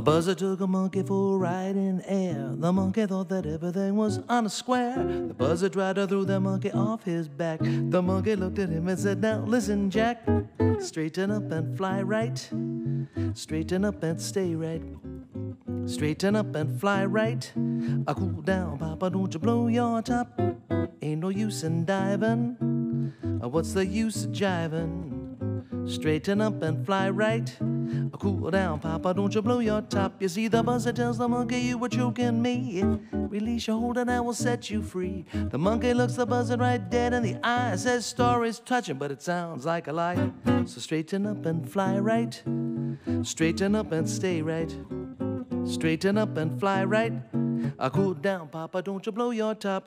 A buzzard took a monkey for a ride in air. The monkey thought that everything was on a square. The buzzard tried to throw the monkey off his back. The monkey looked at him and said, Now listen, Jack, straighten up and fly right. Straighten up and stay right. Straighten up and fly right. I cool down, Papa, don't you blow your top. Ain't no use in diving. What's the use of jiving? Straighten up and fly right. Cool down, Papa, don't you blow your top. You see, the buzzer tells the monkey you were choking me. Release your hold and I will set you free. The monkey looks the buzzard right dead in the eye. Says story's touching, but it sounds like a lie. So straighten up and fly right. Straighten up and stay right. Straighten up and fly right. I cool down, Papa, don't you blow your top.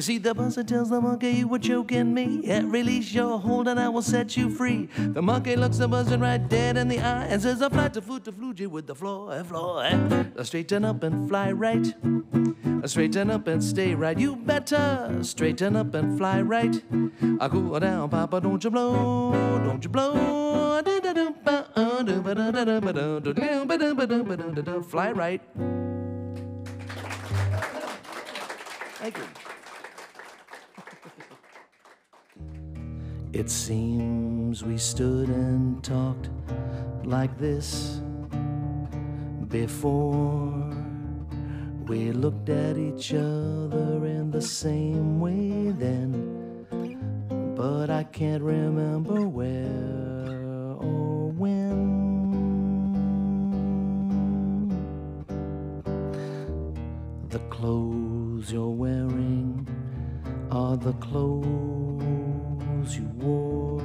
You see, the buzzer tells the monkey you were choking me. Yeah, release your hold and I will set you free. The monkey looks the buzzard right dead in the eye and says, I fly to foot to fluge with the floor, floor. Uh, Straighten up and fly right. Uh, Straighten up and stay right. You better straighten up and fly right. I cool down, Papa, don't you blow, don't you blow. Fly right. Thank you. It seems we stood and talked like this before. We looked at each other in the same way then, but I can't remember where or when. The clothes you're wearing are the clothes you wore.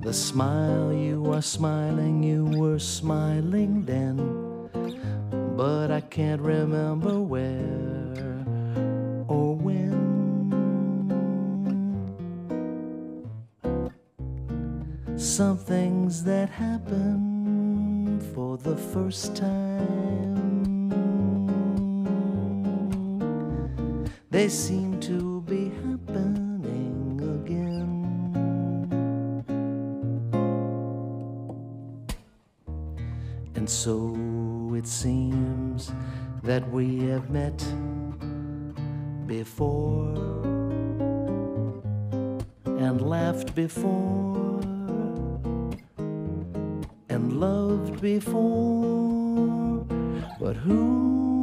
The smile you are smiling, you were smiling then, but I can't remember where or when. Some things that happen for the first time, they seem to that we have met before and laughed before and loved before, but who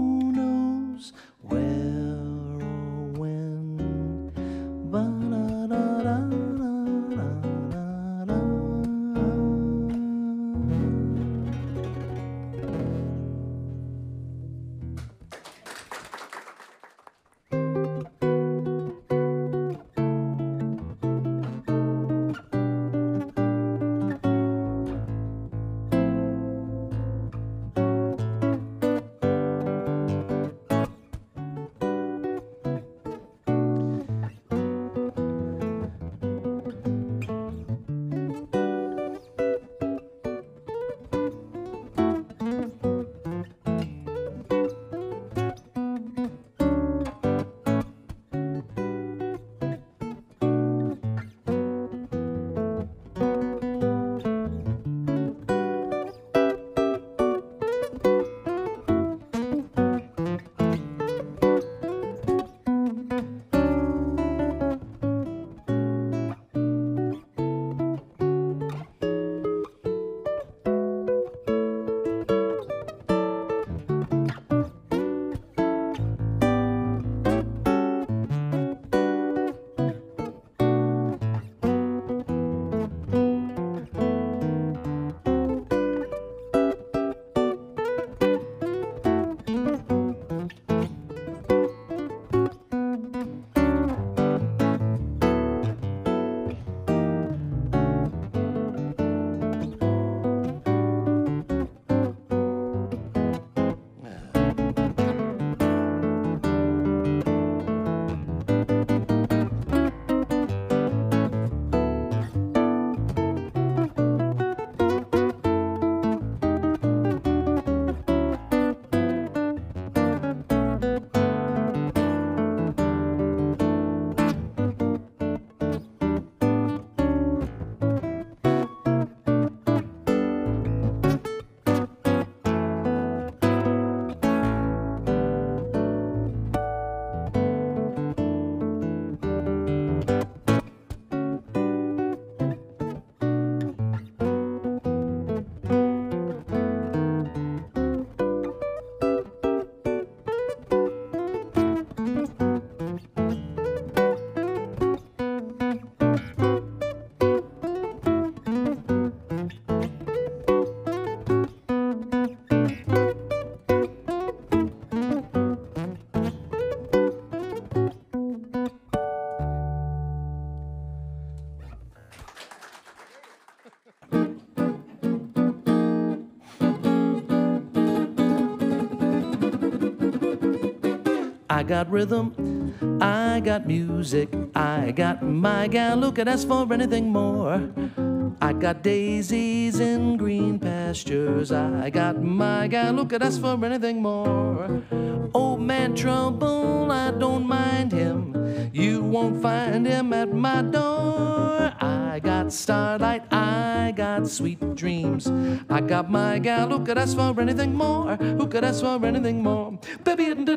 I got rhythm, I got music, I got my gal. Look at us for anything more. I got daisies in green pastures. I got my gal. Look at us for anything more. Old man trouble, I don't mind him. You won't find him at my door. I got starlight, I got sweet dreams. I got my gal. Who could ask for anything more? Who could ask for anything more? Baby, Old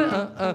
uh, uh.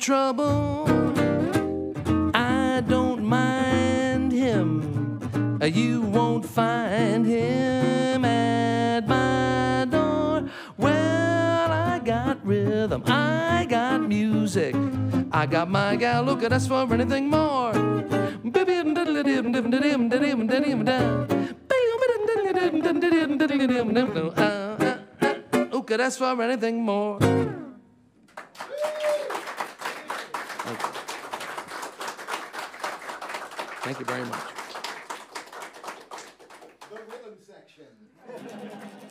trouble, I don't mind him. You won't find him at my door. Well, I got rhythm, I got music. I got my gal, look at us for anything more. Look at us for anything more. Thank you very much. The rhythm section.